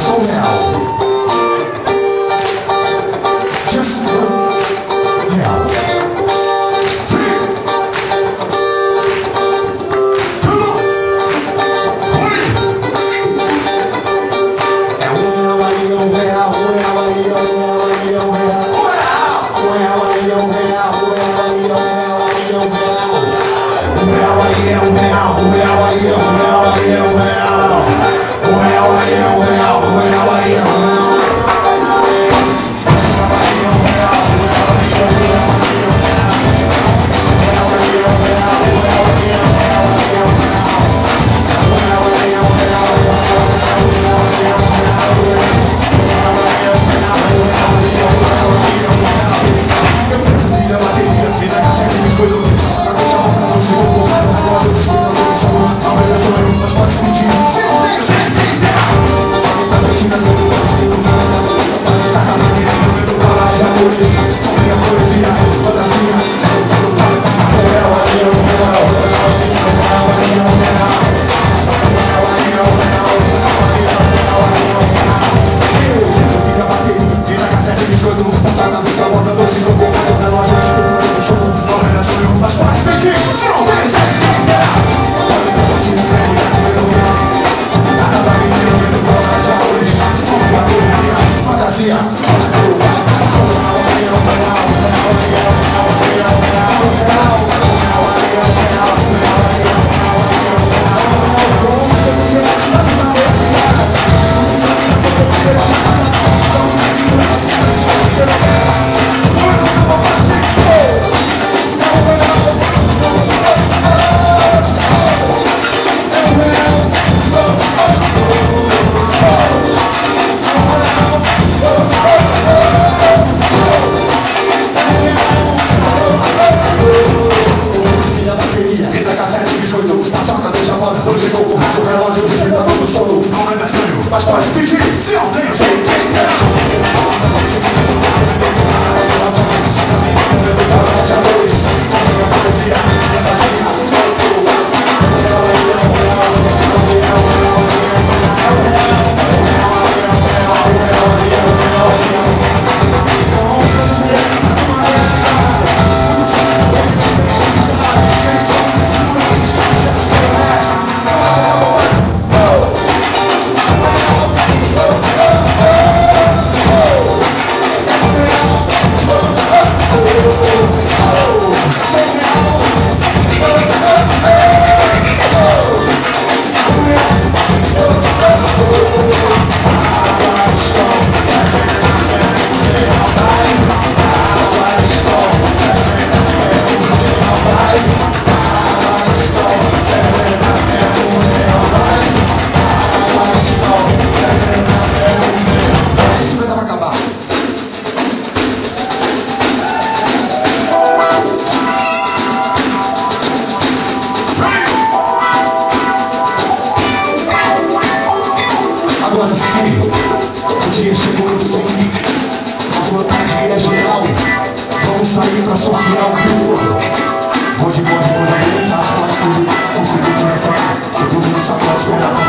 somehow. pode pedir seu Deus. As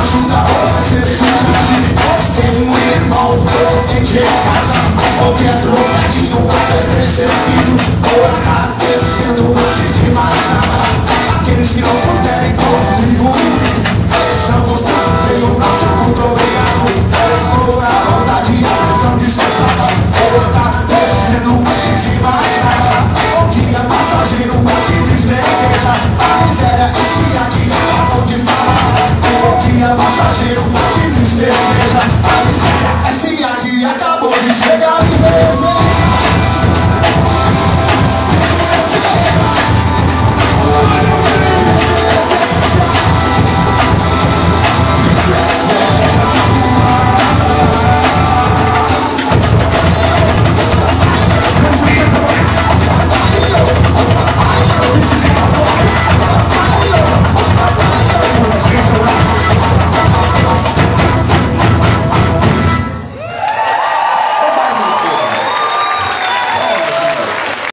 ajuda, você surge Nós tem um irmão doente em casa. Qualquer drogadinho vai recebido Por Instagram.